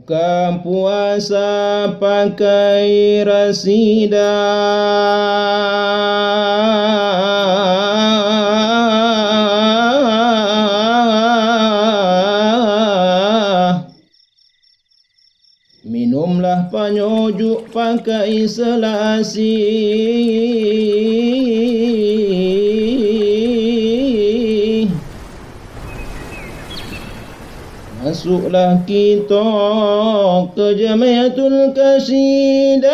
Buka puasa pakai rasidah Minumlah penyojuk pakai selasi Masuklah kita ke jamiatul kasidah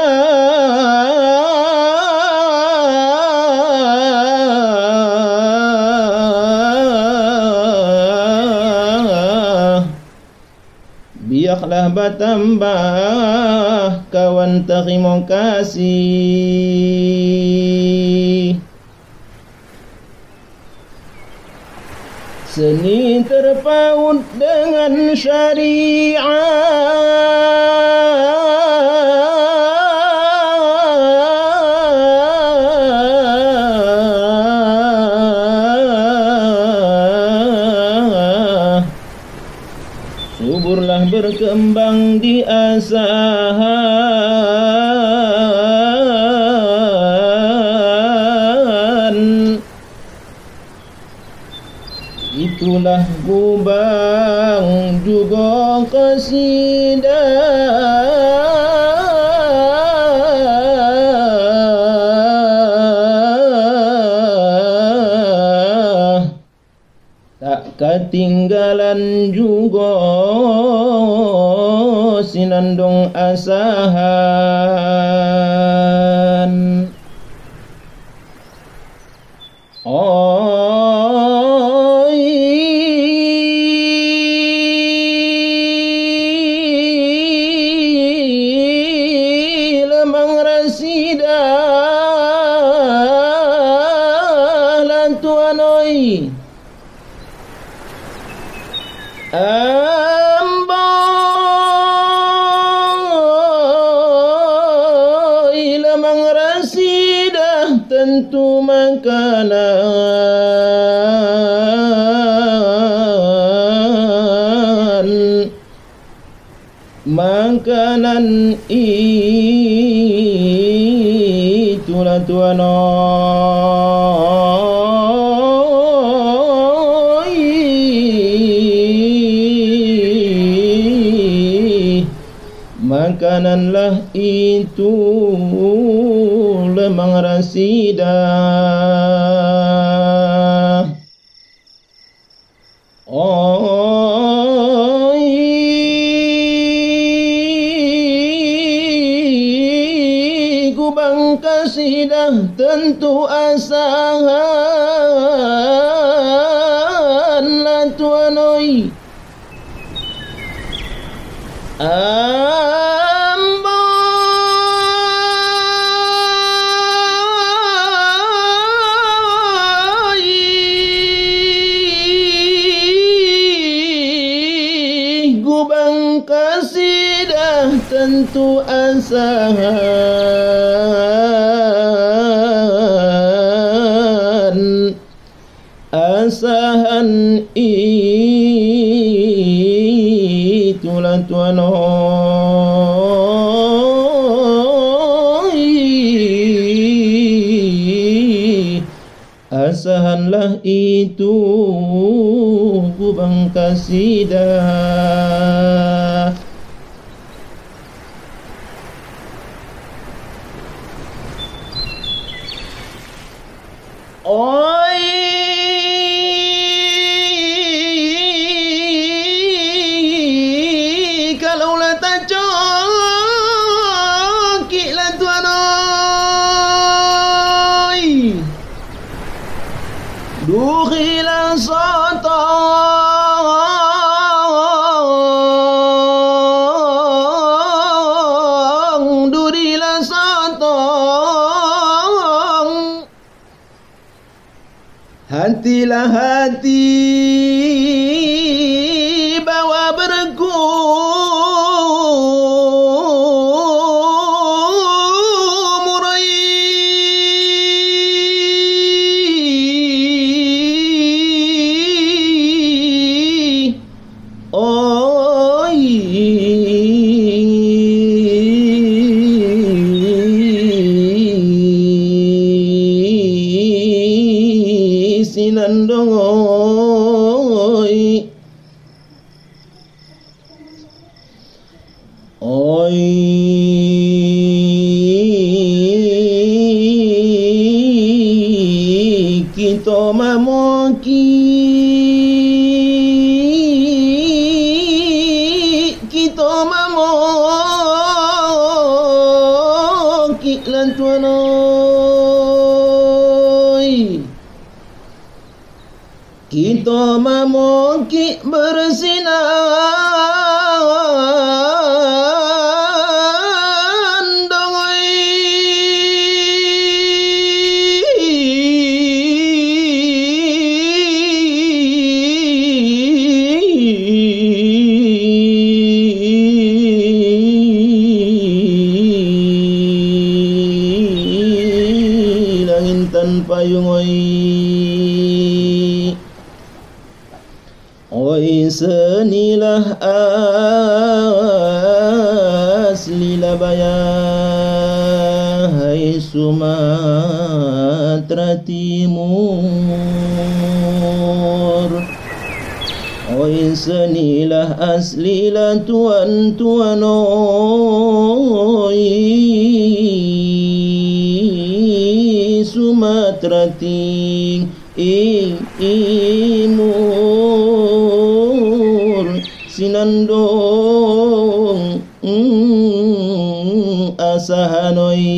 Biarlah bertambah kawan terima kasih Seni terpaut dengan syariah. Suburlah berkembang di asahan Itulah gubang juga kasidah Tak ketinggalan juga sinandung asahan rasidah tentu makanan itulah tuan Makananlah itu Kubang kasidah tentu asahan. Lah tuan tentu asahan. Asahan itulah tuan Asahanlah itu kubang kasidah Oi Hatilah hati kita memoki kita memoki lan tuanoi kita memoki bersinar ويسني وإنسان له أسلل بيا حيث ما ترتيمور وإنسان له أسلل توان توانوي tuan oi Sumatera Timur Sinandong mm, Asahanoi